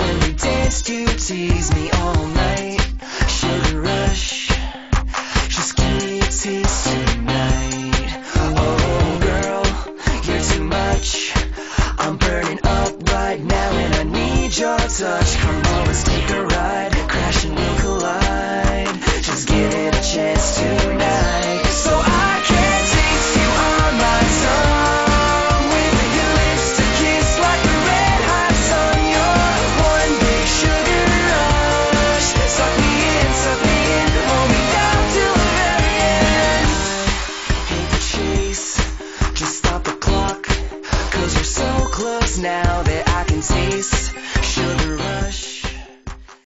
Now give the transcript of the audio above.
When we dance, you tease me all night. Sugar rush, just give me a taste tonight. Oh, girl, you're too much. I'm burning up right now, and I need your touch. Come on, let's take a ride. close now that I can taste sugar.